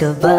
Rosas ka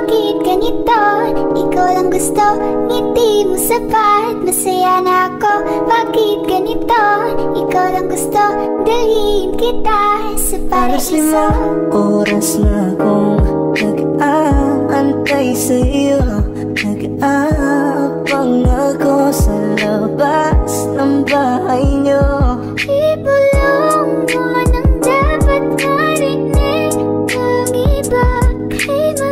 Bakit ganito? Ikaw lang gusto Ngiti mo sapat Masaya na ako. Bakit ganito? Ikaw lang gusto Dalhin kita sa paraiso. limang oras na akong nag-aantay sa'yo. Nag-aabang ako sa labas ng bahay niyo. Ibulong mo nang dapat marinig ng iba Kay magtagot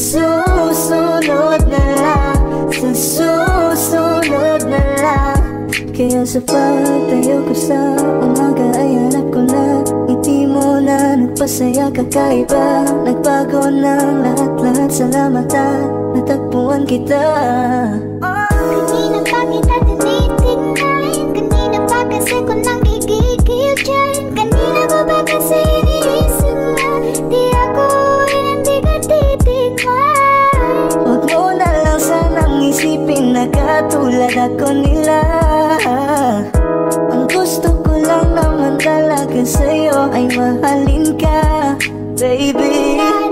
susunod na lang, sa susunod na lang Kaya sa pagtayo ko sa umaga ay hanap ko na Ngiti mo na nagpasaya kakaiba Nagbago ng lahat-lahat Salamat at natagpuan kita. Kanina pa kita tinitignan Kanina pa kasi ko nang gigigil dyan Kanina ko ba kasi iniisip na Di ako hindi ka titignan Huwag mo na lang sanang isipin na katulad ako nila. Ang gusto ko lang naman talaga sa'yo ay mahalin ka Baby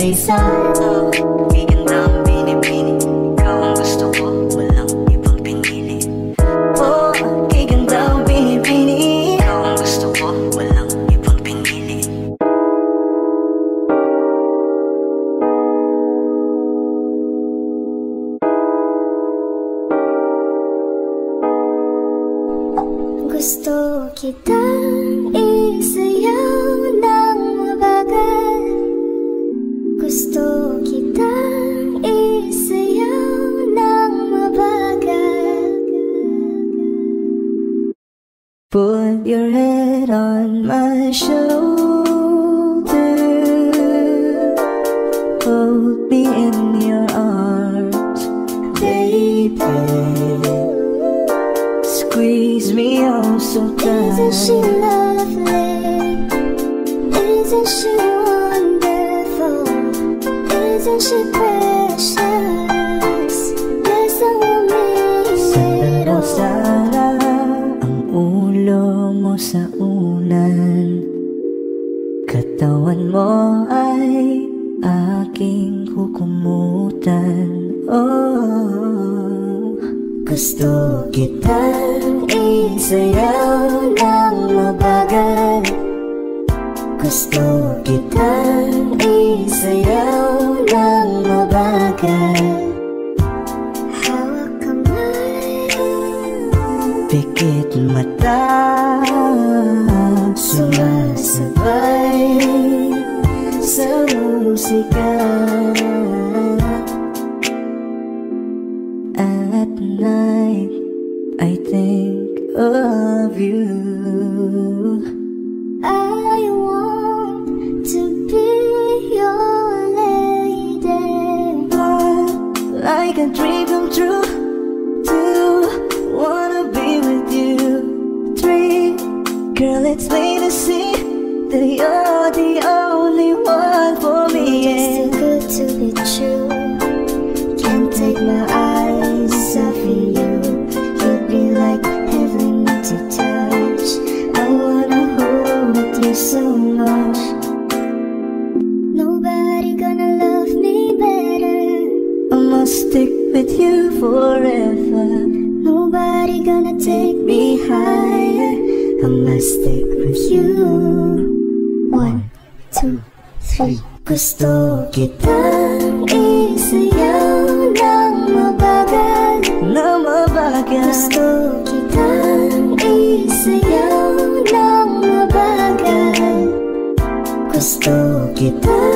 sa Paraiso Gusto kitang isayaw ng mabagal. Gusto kitang isayaw ng mabagal. Hawak kamay Pikit mata Sumasabay Sa musika At night I think of you. I want to be your lady Like a dream come true Two, wanna be with you. Three, girl it's plain to see That you're the only with you forever. Nobody gonna take me higher I must stick with you. One, two, three. Gusto kitang isayaw na mabagal Na mabagal Gusto kitang isayaw na mabagal Gusto kita.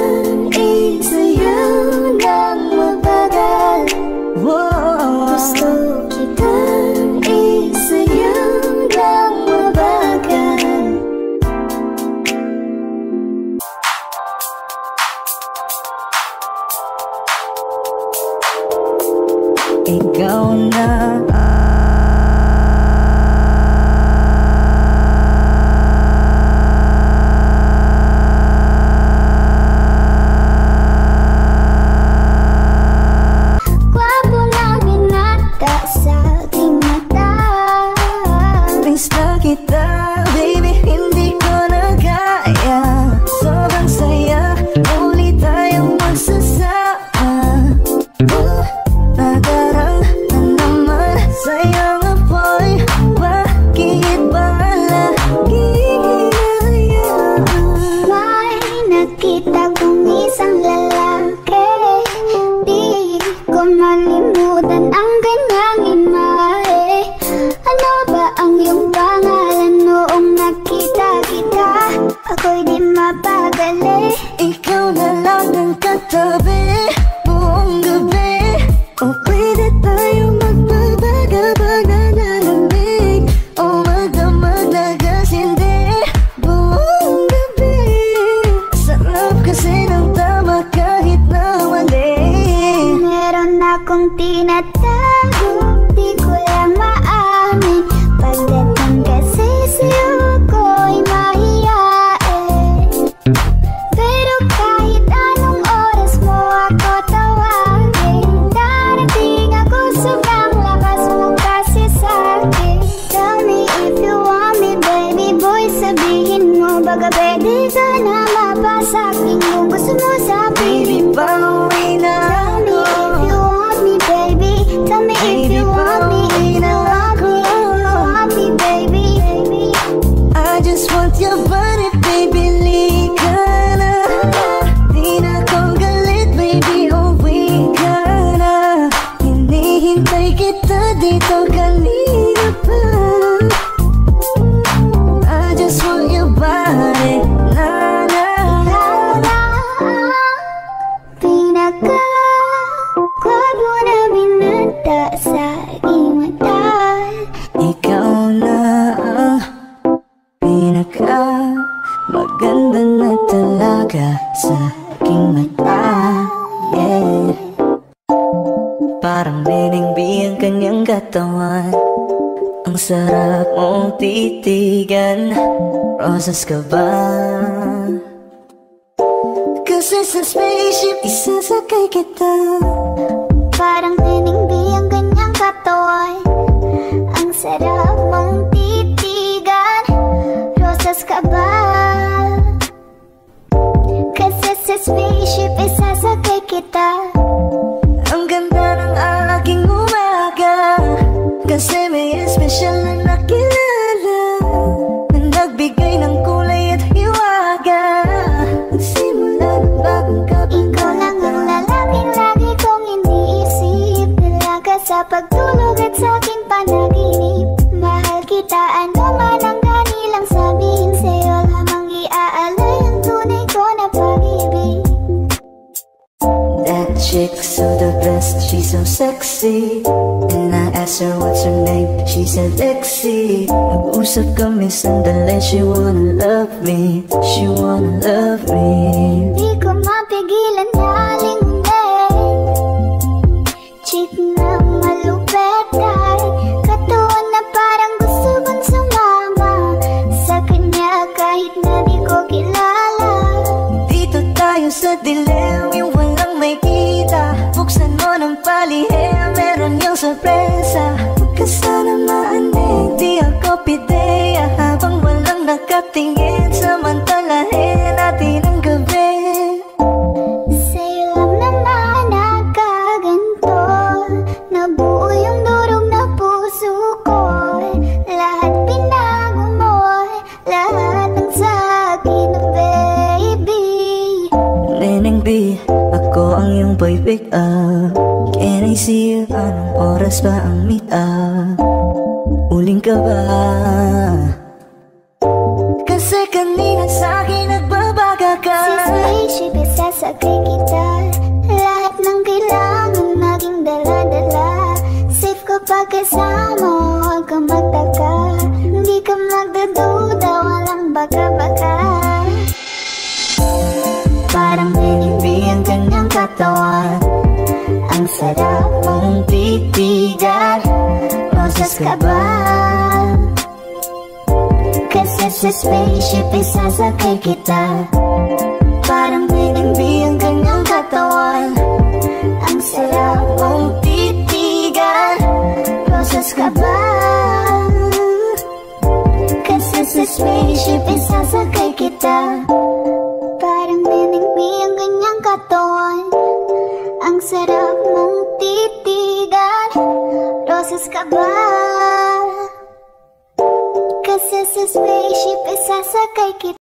Maganda na talaga sa aking mata. Yeah. Parang miningbi ang kanyang katawan. Ang sarap mong titigan. Rosas ka ba? Kasi sa spaceship isasakay kita. Parang miningbi spaceship, isasakay kita. Ang ganda ng aking umaga. Kasi may espesyal na chick, so the best, she's so sexy. And I asked her what's her name, she said Lexi. Nag-usap kami sandali, she wanna love me She wanna love me. Di ko mapigilan, darling Oras ba ang meet up? Uling ka ba? Kasi kanina sa'kin nagbabaga ka. Si spaceship isasakay kita. Lahat ng kailangan naging dala-dala. Safe kapag kasama huwag kang magtaka. Hindi ka magdaduda, walang baka-baka. Parang pinigbi ang kanyang katawan Ang sarap mong titigan. Roses ka ba? Kasi sa spaceship isasakay kita. Parang pinigbi ang kanyang katawan. Ang sarap mong titigan. Roses ka ba? Kasi sa spaceship isasakay kita. Parang ninigbi ang ganyang katawan Ang sarap mong titigan Roses ka ba? Kasi sa spaceship isasakay kita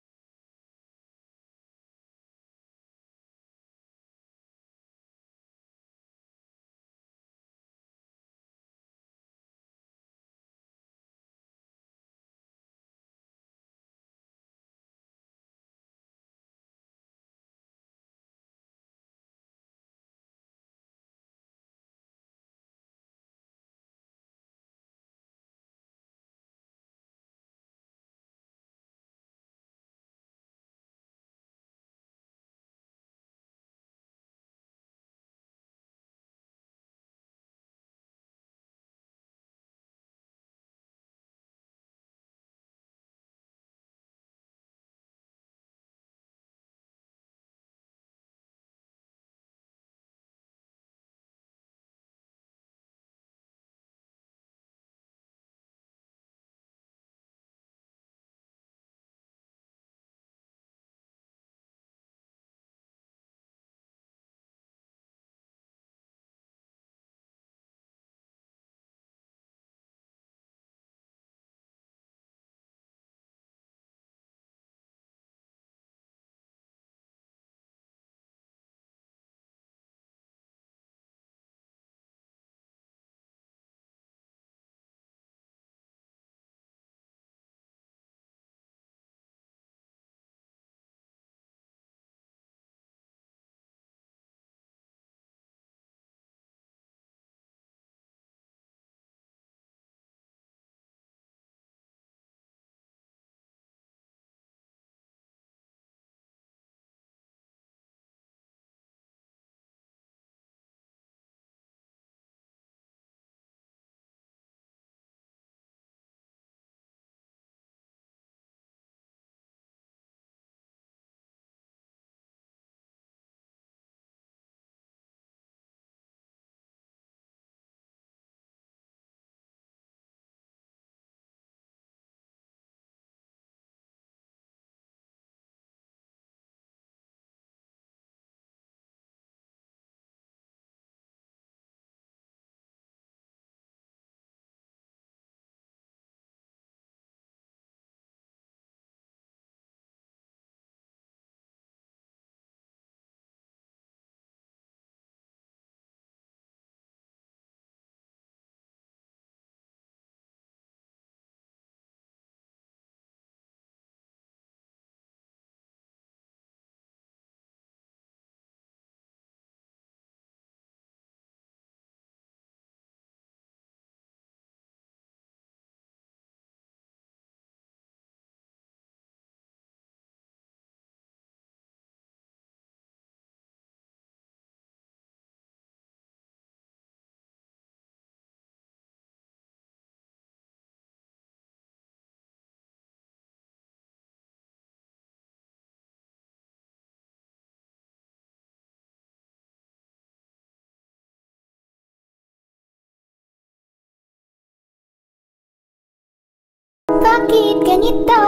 bakit ganito?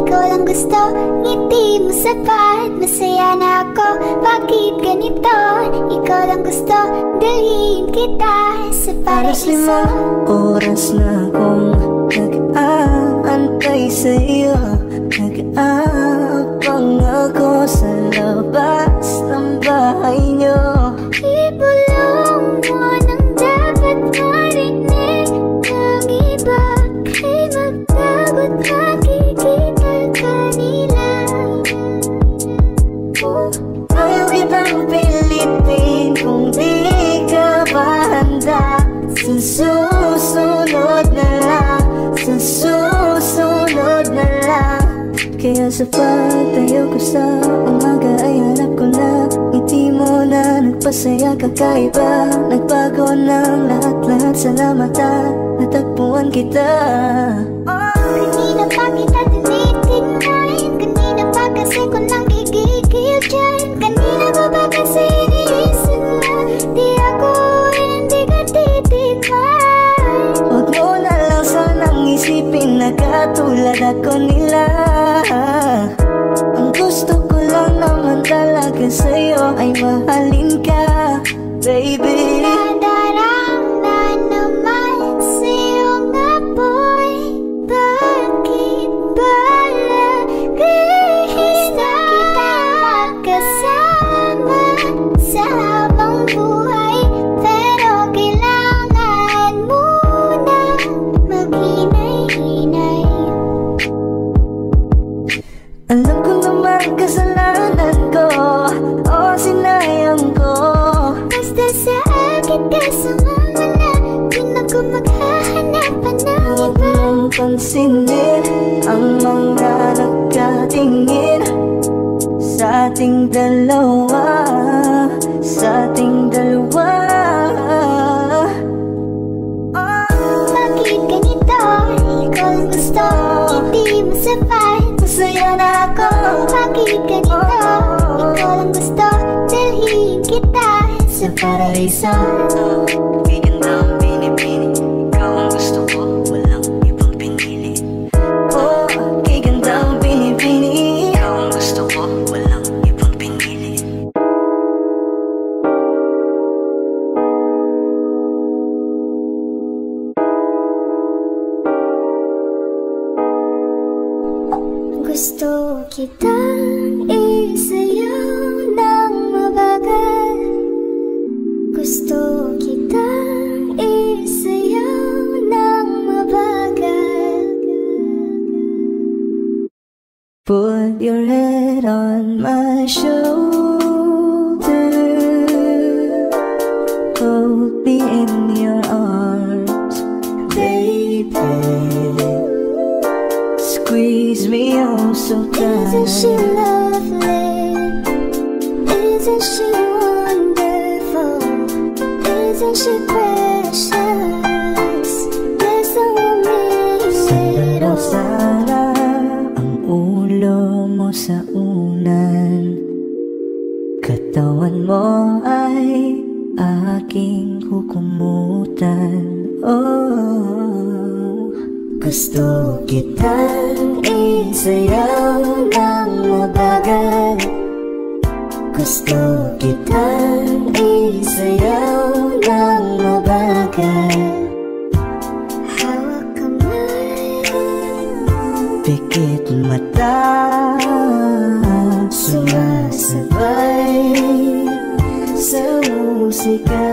Ikaw lang gusto, ngiti mo sapat Masaya na ako, bakit ganito? Ikaw lang gusto, dalhin kita sa paraiso Alas lima, oras na akong nag-aantay sa iyo Nag-aabang ako sa labas ng bahay niyo Ibulong mo nang dapat marinig Kaya sapat tayo ko sa umaga ay hanap ko na Ngiti mo na nagpasaya kakaiba Nagbago ng lahat-lahat sa mata Natagpuan kita oh bakit atinitin kain Kanina pa kasi ko nang gigigil Kanina pa ba kasi iniisip mo Di ako hindi ka na lang sanang isipin na katulad ako nila Ang gusto ko lang naman talaga sa'yo ay mahalin pansinin Ang mga nagkatingin Sa ating dalawa Sa ating dalawa oh. Bakit ganito? Ikaw gusto Hindi mo sabay Masaya na ako Bakit ganito? Ah! Ikaw lang gusto Dalhin kita Sa paraiso again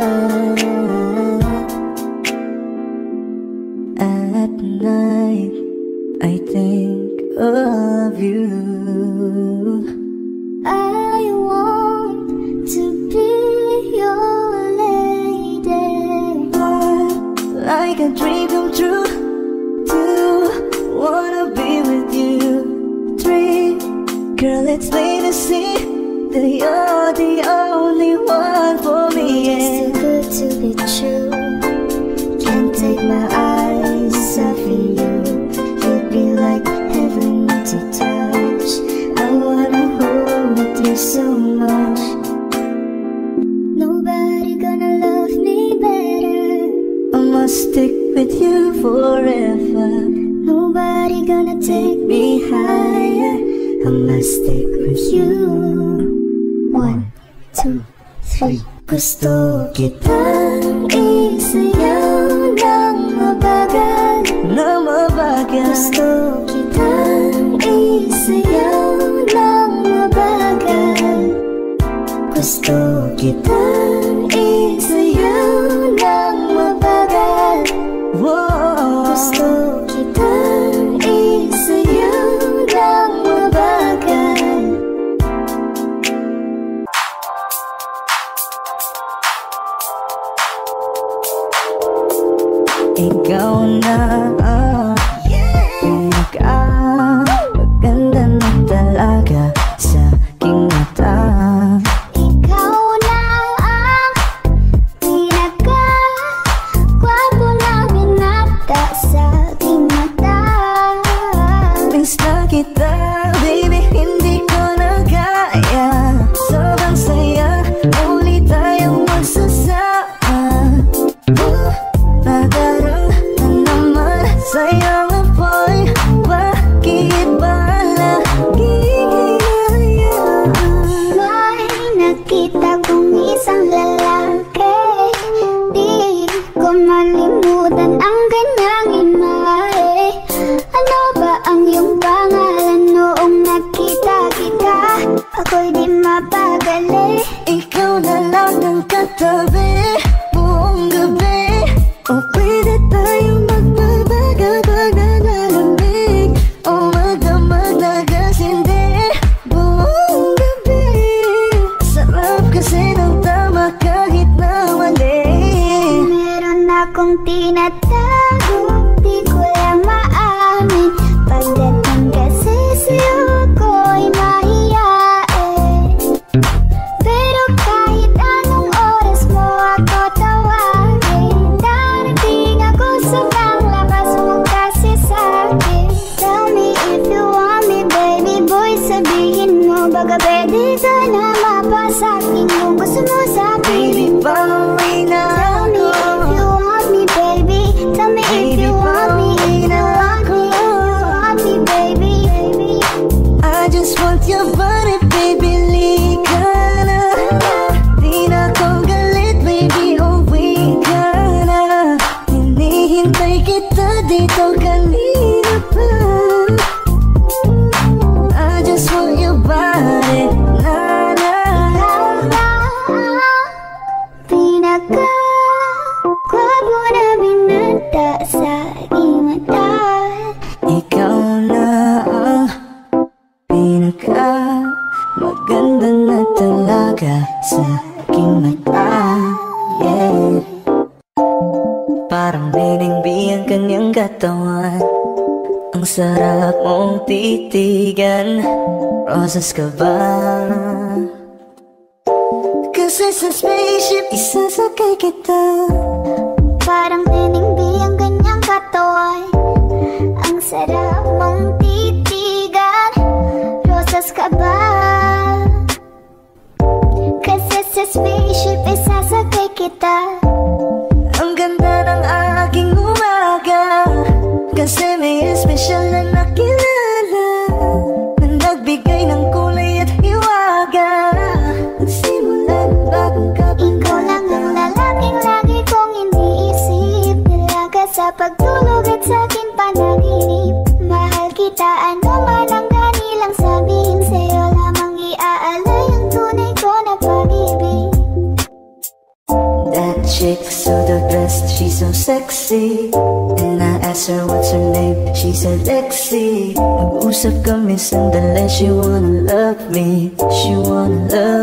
Francisco took a miss and then she wanna love me. She wanna love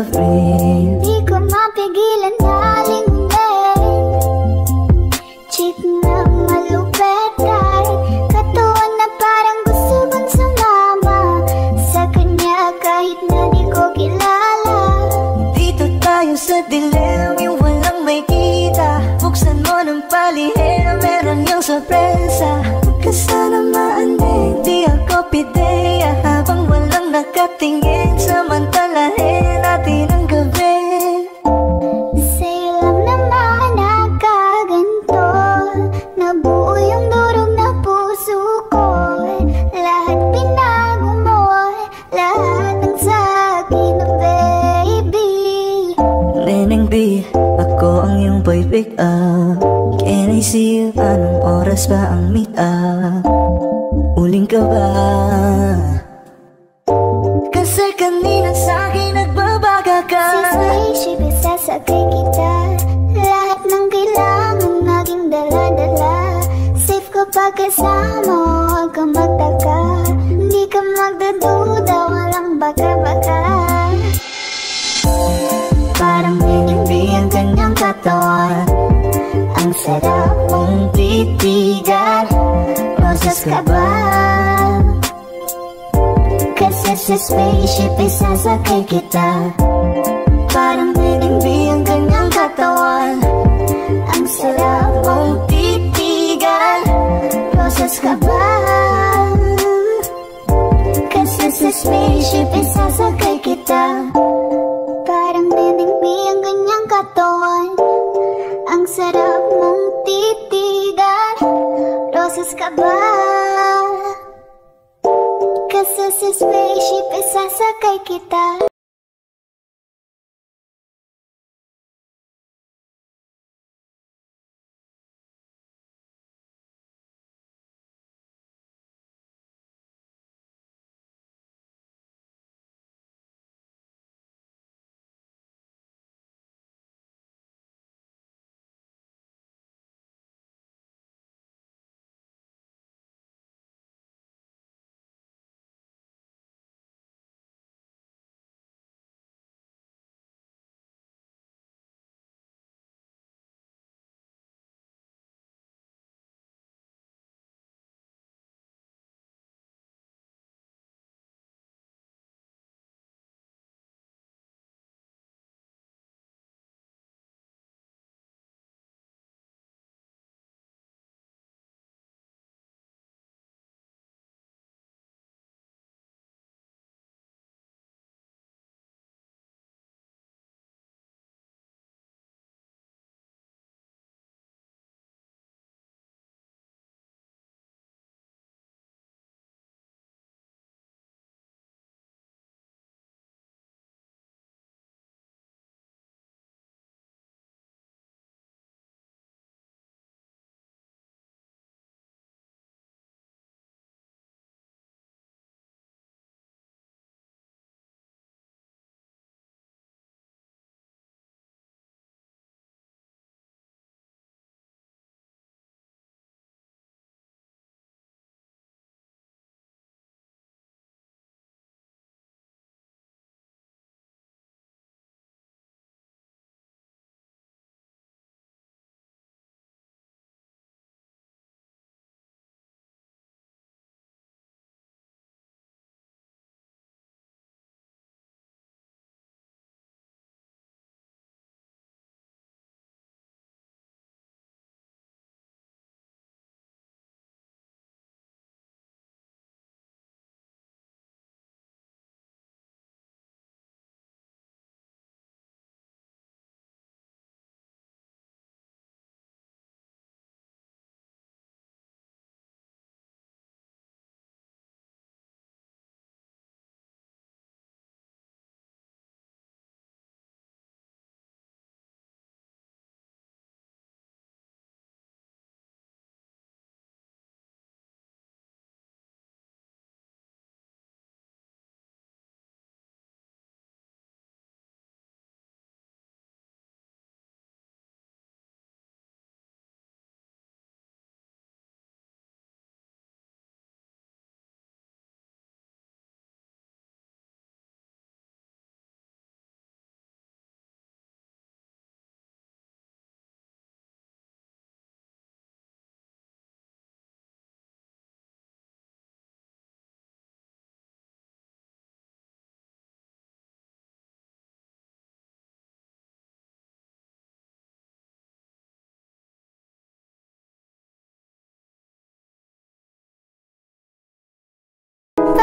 Esse spaceship para a kikitar Parang binimbing kanyang katawan Ang sarap mong titigan Rosas ka ba? Kasi sa spaceship estás a kikitar Pegasus spaceship is sasakay kita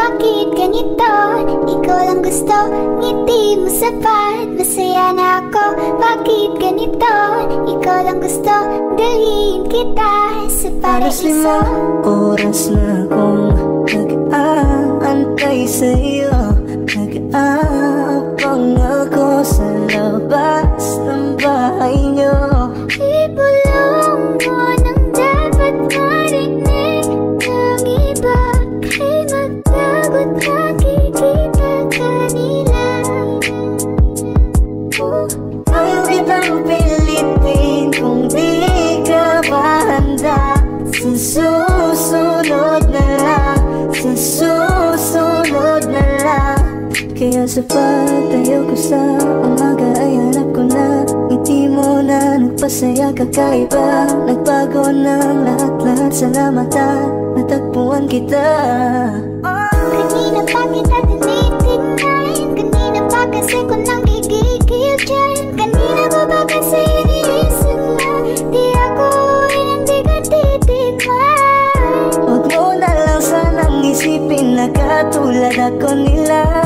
Bakit ganito? Ikaw lang gusto Ngiti mo sapat Masaya na ako Bakit ganito? Ikaw lang gusto Dalhin kita sa paraiso limang oras na akong nag-aantay sa'yo Nag-aabang ako sa labas ng Sa pagtayo ko sa umaga ay hanap ko na. Ngiti mo na nagpasaya kakaiba Nagbago ng lahat-lahat Salamat at natagpuan kita. Kanina pa kita tinitignan Kanina pa kasi ko nang gigigil dyan. Kanina ko ba kasi iniisip na Di ako hindi ka titignan Huwag mo na lang sanang isipin na katulad ako nila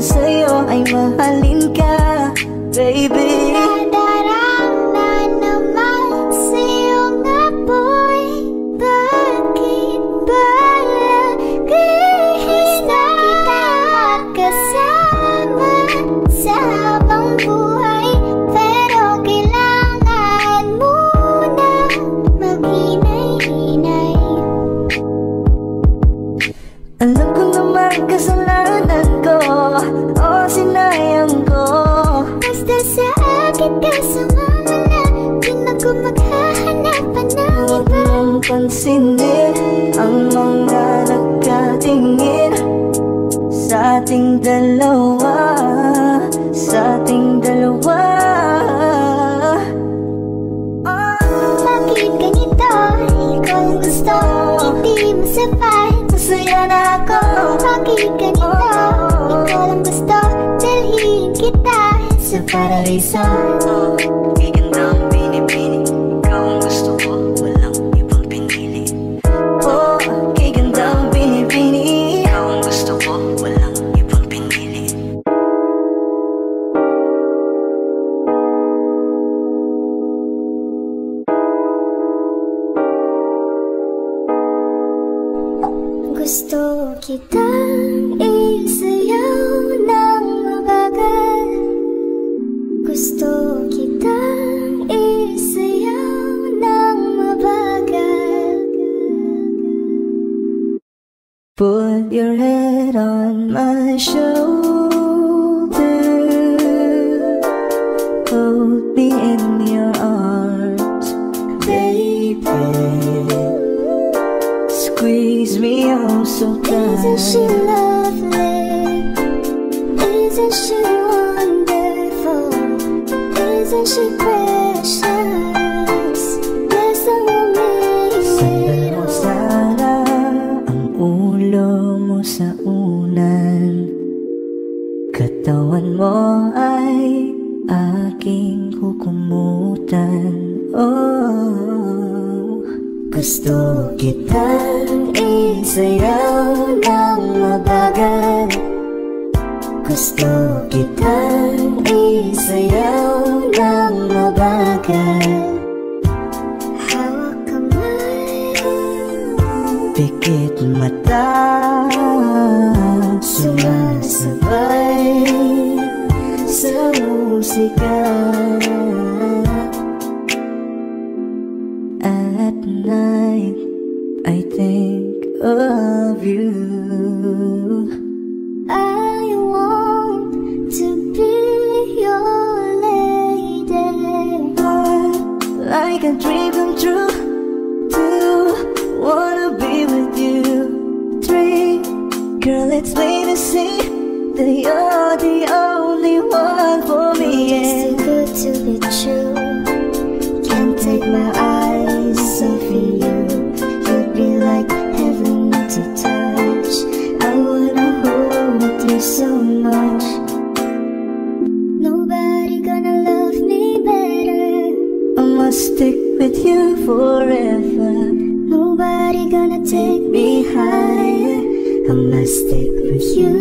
sa'yo ay mahalin ka dalawa Sa ating dalawa. Bakit ganito? Ikaw ang gusto Hindi mo sapat Masaya na ako. Bakit ganito? Ikaw ang gusto Dalhin kita. Sa paraiso. Igandang wanna be with you. Three, girl it's plain to see That you're the only one for me yeah. too good to be true. Can't take my eyes off of you. You'd be like heaven to touch. I wanna hold you so much. Nobody gonna love me better. I must stick with you forever gonna take me higher. I must stick with you.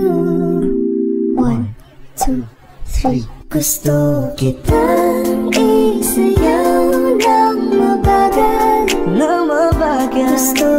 One, two, three. Gusto kitang isayaw ng mabagal. Ng mabagal. Gusto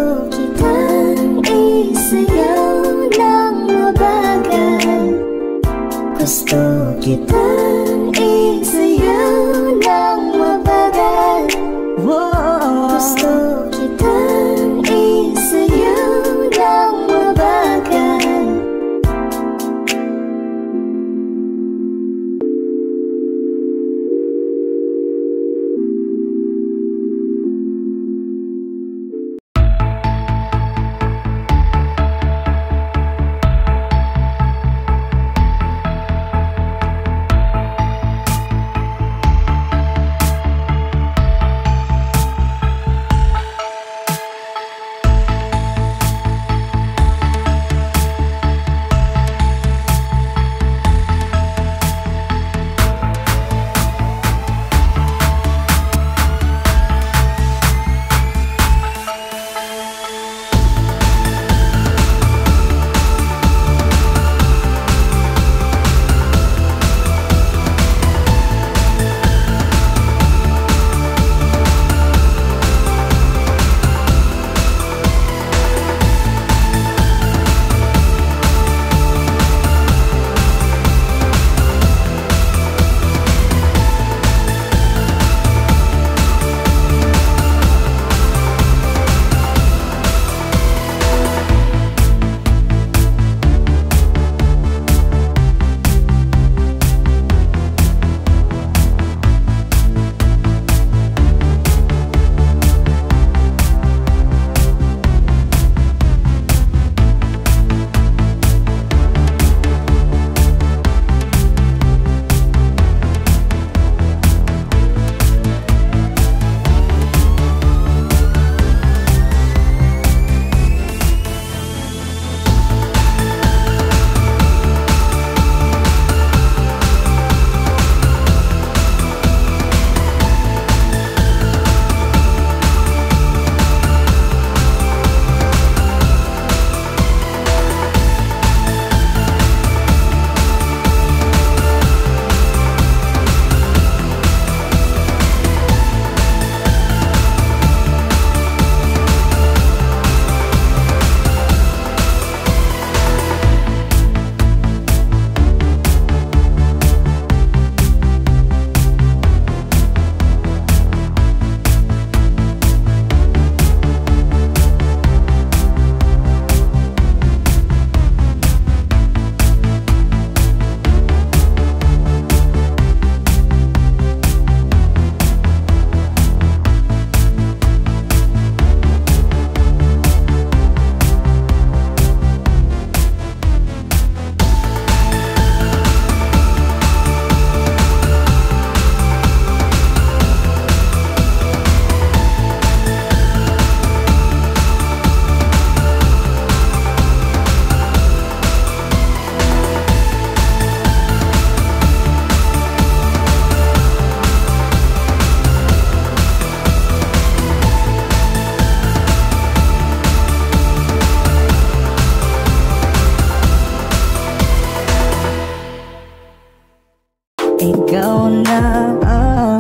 ikaw na ah.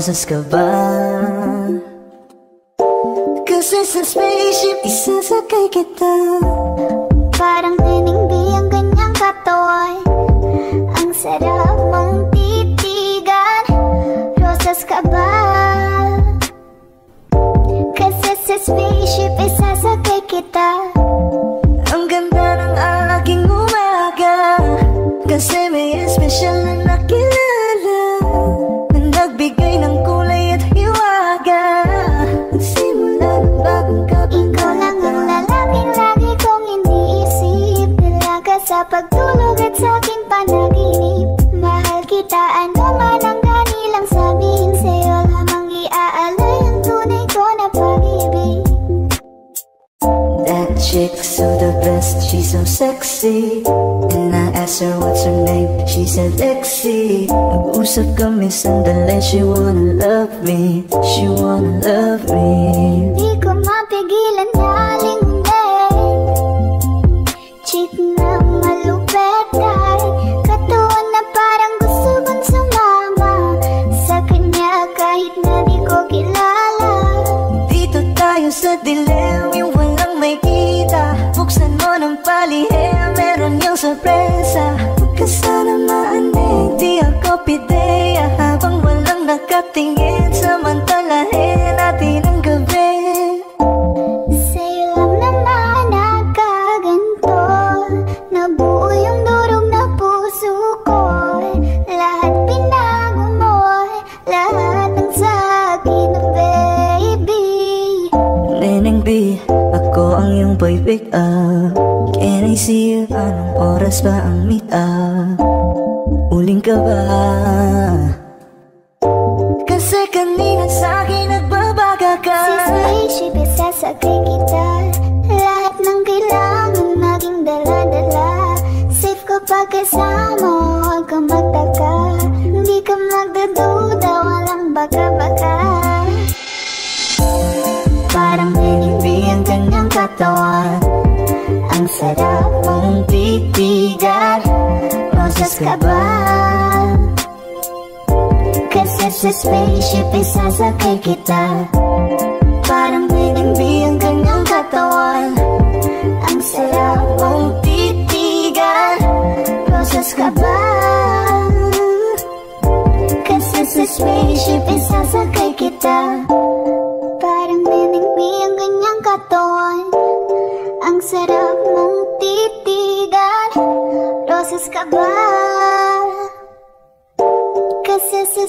was a scuba asked her what's her name She said Lexi Nag-usap kami sandali She wanna love me She wanna love me. Di ko mapigilan galing Sana maaning di ako pideya. Habang walang nakatingin Samantalahin natin ang gabi. Sa'yo lang naman nakaganto Nabuo yung durog na puso ko. Lahat pinago Lahat ng sa'kin baby. Neneng B, ako ang iyong boy pick up. Can I see you? Anong oras ba ang meet up? ah by sa spaceship, isasakay kita Parang binimbi ang kanyang katawan Ang sarap mong titigan Rosas ka ba? Kasi sa spaceship, isasakay kita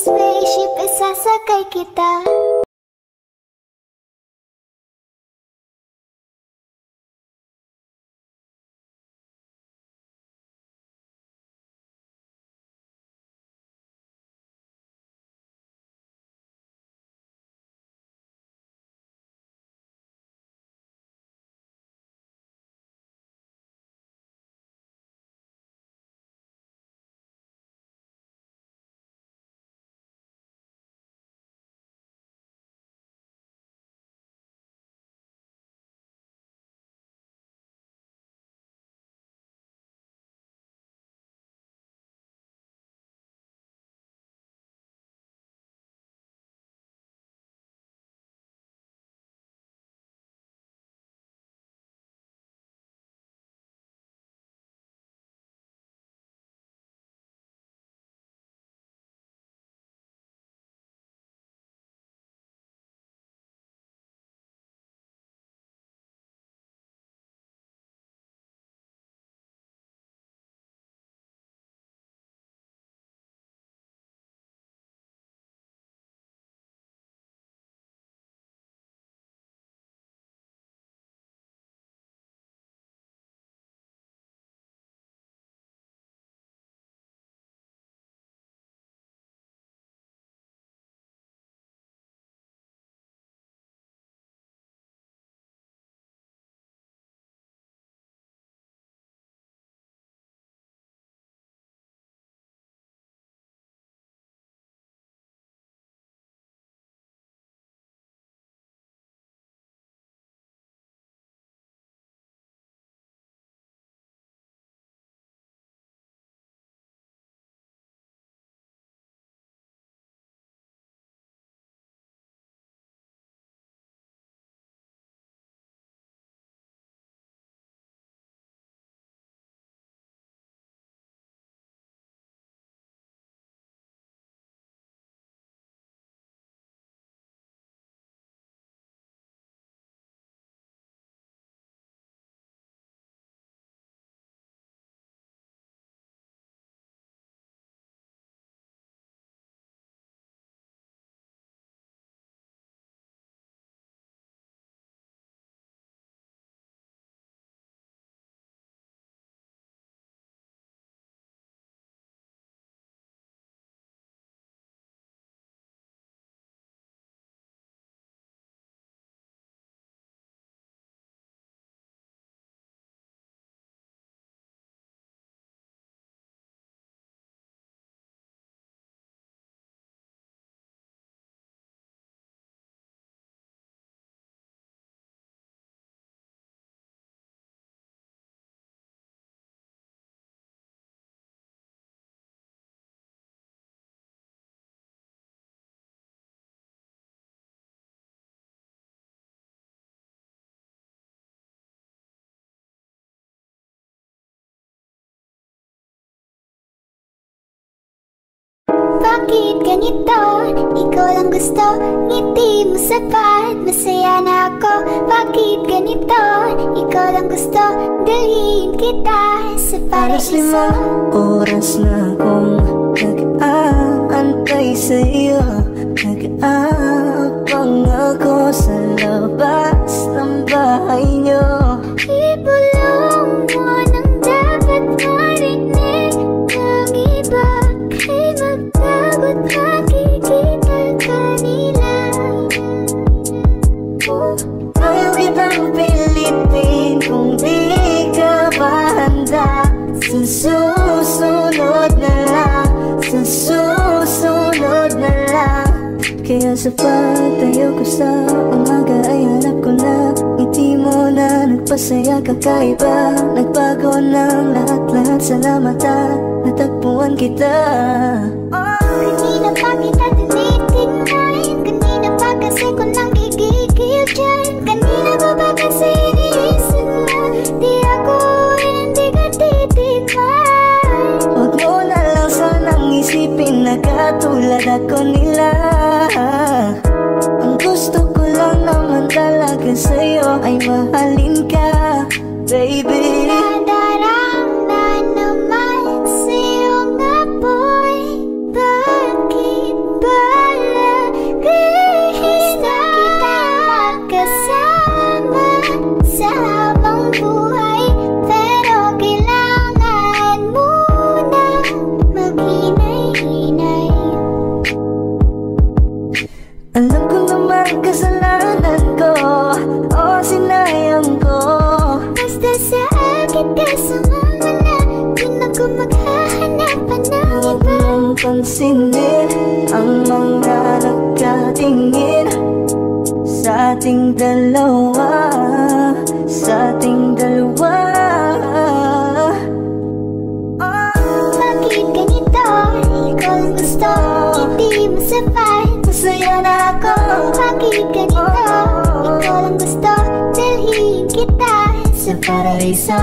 spaceship is a sakay kita. ganito Ikaw lang gusto, ngiti mo sapat Masaya na ako, bakit ganito? Ikaw lang gusto, dalhin kita Sa paraiso. Para oras na akong nag-aantay sa iyo Nag-aabang ako sa labas ng bahay niyo. Di susunod na lang. Sa susunod na lang. Kaya sa pagtayo ko sa umaga ay hanap ko na. Ngiti mo na nagpasaya kakaiba Nagbago ng lahat-lahat sa lamata. Natagpuan kita. Oh. Kanina pa kita tinitingnan. Kanina pa kasi ko ako nila. Ang gusto ko lang naman talaga sa'yo Ay mahalin ka, baby. ating dalawa Sa ating dalawa oh. Bakit ganito? Ikaw gusto Hindi mo sapat Masaya na ako Bakit ganito? Oh. Ikaw ang gusto Dalhin kita Sa paraiso